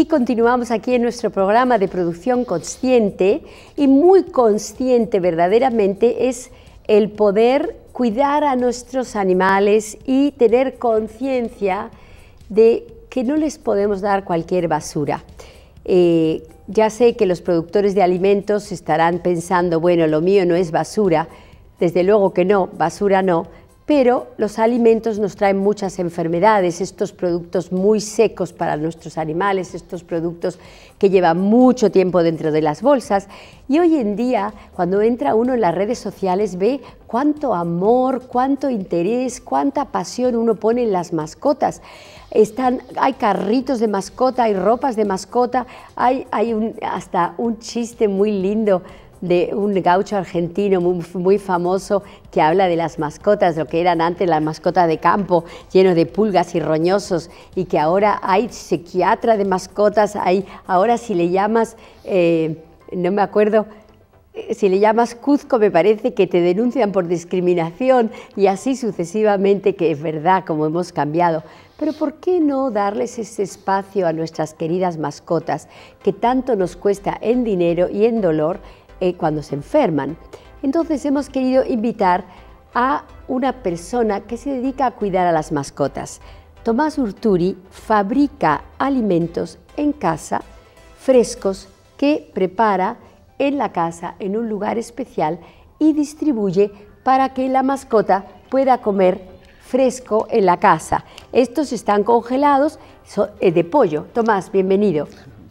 Y continuamos aquí en nuestro programa de producción consciente. Y muy consciente verdaderamente es el poder cuidar a nuestros animales y tener conciencia de que no les podemos dar cualquier basura. Eh, ya sé que los productores de alimentos estarán pensando, bueno, lo mío no es basura, desde luego que no, basura no, pero los alimentos nos traen muchas enfermedades, estos productos muy secos para nuestros animales, estos productos que llevan mucho tiempo dentro de las bolsas. Y hoy en día, cuando entra uno en las redes sociales, ve cuánto amor, cuánto interés, cuánta pasión uno pone en las mascotas. Están, hay carritos de mascota, hay ropas de mascota, hay, hay hasta un chiste muy lindo de un gaucho argentino muy, famoso que habla de las mascotas, lo que eran antes las mascotas de campo, llenos de pulgas y roñosos, y que ahora hay psiquiatra de mascotas, hay, ahora si le llamas, eh, no me acuerdo, eh, si le llamas Cuzco me parece que te denuncian por discriminación y así sucesivamente, que es verdad como hemos cambiado. Pero ¿por qué no darles ese espacio a nuestras queridas mascotas que tanto nos cuesta en dinero y en dolor eh, cuando se enferman. Entonces hemos querido invitar a una persona que se dedica a cuidar a las mascotas. Tomás Urturi fabrica alimentos en casa, frescos, que prepara en la casa, en un lugar especial, y distribuye para que la mascota pueda comer fresco en la casa. Estos están congelados eh, de pollo. Tomás, bienvenido.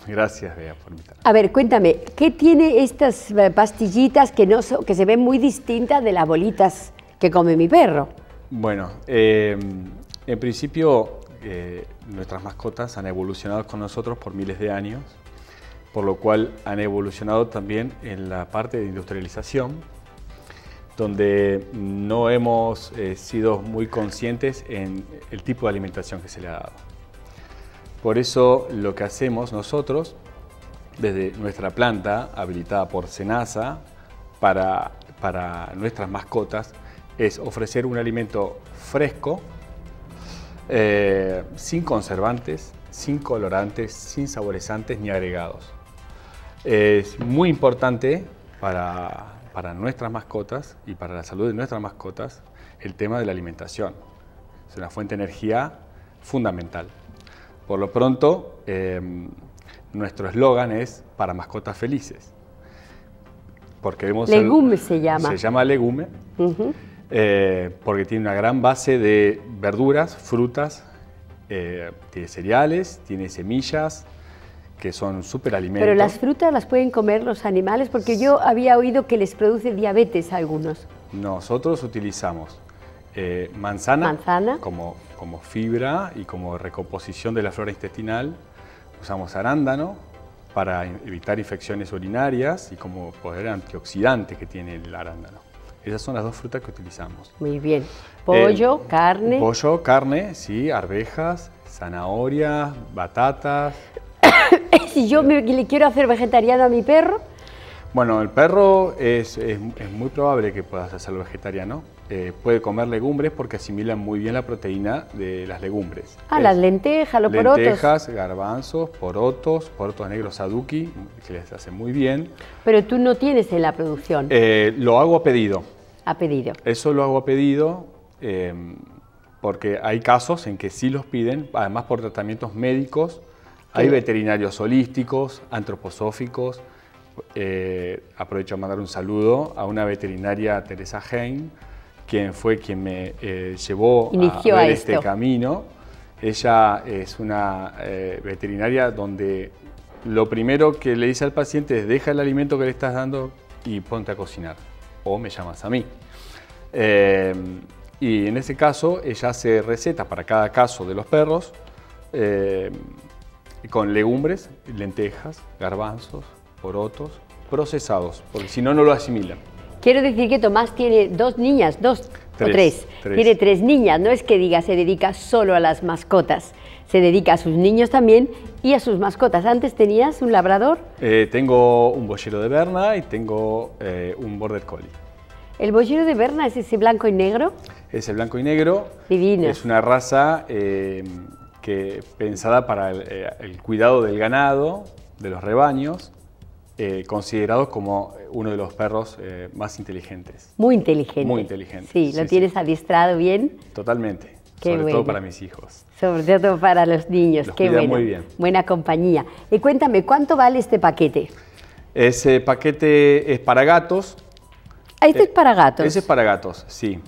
Gracias, Bea, por invitarme. A ver, cuéntame, ¿qué tiene estas eh, pastillitas que, no que se ven muy distintas de las bolitas que come mi perro? Bueno, em, en principio eh, nuestras mascotas han evolucionado con nosotros por miles de años, por lo cual han evolucionado también en la parte de industrialización, donde no hemos eh, sido muy conscientes en el tipo de alimentación que se le ha dado. Por eso lo que hacemos nosotros, desde nuestra planta habilitada por Senasa para, para nuestras mascotas, es ofrecer un alimento fresco, eh, sin conservantes, sin colorantes, sin saborizantes ni agregados. Es muy importante para, para nuestras mascotas y para la salud de nuestras mascotas el tema de la alimentación. Es una fuente de energía fundamental. Por lo pronto, em, nuestro eslogan es para mascotas felices. Porque vemos legume se llama. Se llama legume eh, porque tiene una gran base de verduras, frutas, eh, tiene cereales, tiene semillas, que son alimentos. Pero las frutas las pueden comer los animales porque yo había oído que les produce diabetes a algunos. Nosotros utilizamos eh, manzana, Como, como fibra y como recomposición de la flora intestinal. Usamos arándano para evitar infecciones urinarias y como poder antioxidante que tiene el arándano. Esas son las dos frutas que utilizamos. Muy bien. Pollo, eh, carne. Pollo, carne, sí, arvejas, zanahoria, batatas. si yo le quiero hacer vegetariano a mi perro. Bueno, el perro es, es, es muy probable que puedas hacerlo vegetariano eh, puede comer legumbres porque asimilan muy bien la proteína de las legumbres. Ah, las lentejas, los porotos. Lentejas, garbanzos, porotos, porotos negros aduki, que les hace muy bien. Pero tú no tienes en la producción. Eh, lo hago a pedido. A pedido. Eso lo hago a pedido em, porque hay casos en que sí los piden, además por tratamientos médicos. Hay veterinarios holísticos, antroposóficos. Eh, aprovecho a mandar un saludo a una veterinaria, Teresa Hein, quien fue quien me eh, llevó a, este camino. Ella es una eh, veterinaria donde lo primero que le dice al paciente es deja el alimento que le estás dando y ponte a cocinar o me llamas a mí. Eh, y en ese caso ella hace recetas para cada caso de los perros con legumbres, lentejas, garbanzos, porotos, procesados, porque si no, no lo asimilan. Quiero decir que Tomás tiene dos niñas, dos o tres. Tiene tres niñas, no es que diga se dedica solo a las mascotas, se dedica a sus niños también y a sus mascotas. ¿Antes tenías un labrador? Eh, tengo un boyero de Berna y tengo eh, un border collie. ¿El boyero de Berna es ese blanco y negro? Es el blanco y negro. Divino. Es una raza eh, que pensada para el, eh, cuidado del ganado, de los rebaños, eh, considerado como uno de los perros eh, más inteligentes. Muy inteligente. Muy inteligente. Sí, ¿lo tienes adiestrado bien? Totalmente. sobre todo para mis hijos. Sobre todo para los niños. Los Qué bueno. muy bien. Buena compañía. Y cuéntame, ¿cuánto vale este paquete? Ese paquete es para gatos. Ah, este es para gatos. Ese es para gatos, sí.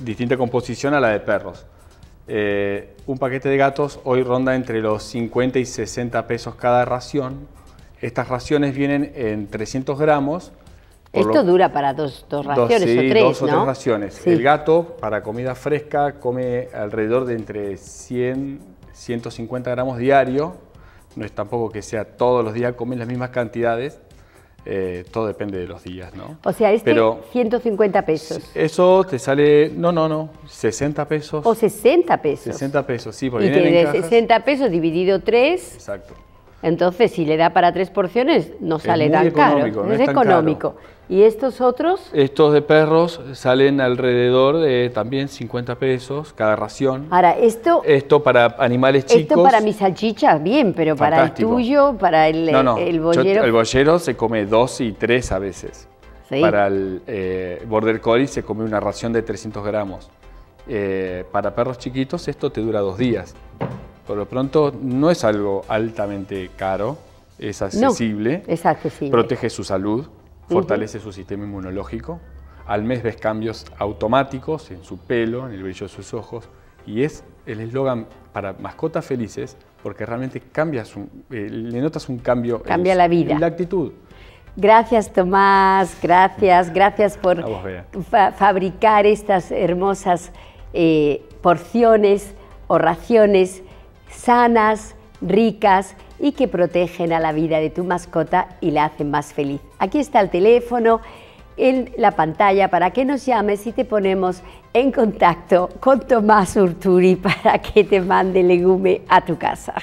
distinta composición a la de perros. Eh, un paquete de gatos hoy ronda entre los 50 y 60 pesos cada ración. Estas raciones vienen en 300 gramos. Esto dura para dos, raciones o tres, dos o tres raciones. El gato, para comida fresca, come alrededor de entre 100 150 gramos diario. No es tampoco que sea todos los días, comen las mismas cantidades. Eh, todo depende de los días, ¿no? O sea, este Pero 150 pesos. Eso te sale, no, no, no, 60 pesos. O 60 pesos. 60 pesos, sí, porque y que de 60 pesos dividido 3. Exacto. Entonces, si le da para tres porciones, no sale tan caro. es, económico. ¿Y estos otros? Estos de perros salen alrededor de también 50 pesos cada ración. Ahora, esto... Esto para animales chicos... Esto para mis salchichas, bien, pero para el tuyo, para el, el bollero... el bollero se come dos y tres a veces. Para el eh, border collie se come una ración de 300 gramos. Eh, para perros chiquitos esto te dura dos días. Por lo pronto no es algo altamente caro, es accesible, es accesible. protege su salud, fortalece su sistema inmunológico. Al mes ves cambios automáticos en su pelo, en el brillo de sus ojos, y es el eslogan para mascotas felices porque realmente cambias, eh, le notas un cambio Cambia la vida. en la actitud. Gracias Tomás, gracias, gracias por fabricar estas hermosas eh, porciones o raciones sanas, ricas y que protegen a la vida de tu mascota y la hacen más feliz. Aquí está el teléfono en la pantalla para que nos llames y te ponemos en contacto con Tomás Urturi para que te mande legume a tu casa.